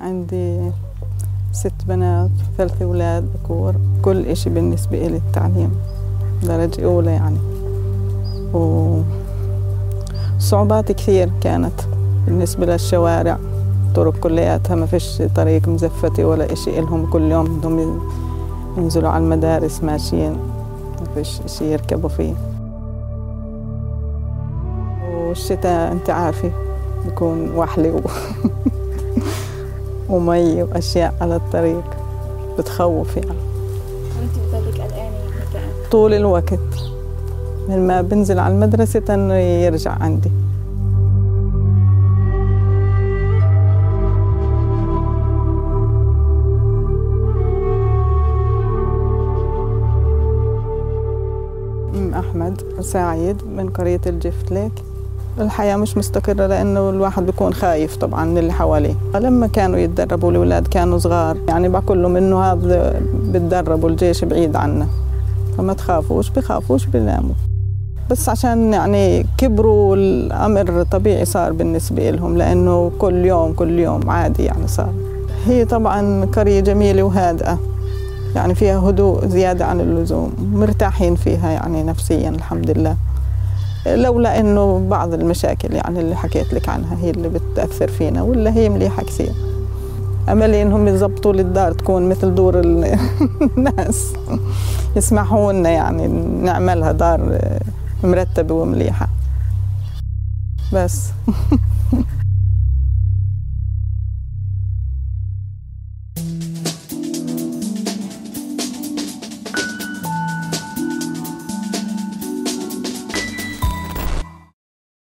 عندي ست بنات ثلاث أولاد ذكور كل إشي بالنسبة إلي التعليم درجة أولى يعني. وصعوبات كثير كانت بالنسبة للشوارع. طرق كلياتها ما فيش طريق مزفتة ولا إشي إلهم. كل يوم بدهم ينزلوا على المدارس ماشيين. ما فيش إشي يركبوا فيه. والشتاء أنت عارفة بكون وحلي و... ومي وأشياء على الطريق بتخوف يعني. وانت بضلك قلقانة متى طول الوقت. من ما بنزل على المدرسة إنه يرجع عندي. أم أحمد سعيد من قرية الجفتليك الحياة مش مستقرة لأنه الواحد بيكون خايف طبعا من اللي حواليه. لما كانوا يتدربوا الأولاد كانوا صغار يعني بقول لهم إنه هذا بتدربوا الجيش بعيد عنا فما تخافوش بخافوش بيناموا بس عشان يعني كبروا الأمر طبيعي صار بالنسبة لهم لأنه كل يوم كل يوم عادي يعني صار. هي طبعا قرية جميلة وهادئة يعني فيها هدوء زيادة عن اللزوم مرتاحين فيها يعني نفسيا الحمد لله. لولا إنه بعض المشاكل يعني اللي حكيت لك عنها هي اللي بتأثر فينا ولا هي مليحة كثير. املي إنهم يظبطوا لي الدار تكون مثل دور ال- الناس يسمحوا لنا يعني نعملها دار مرتبة ومليحة. بس.